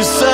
you say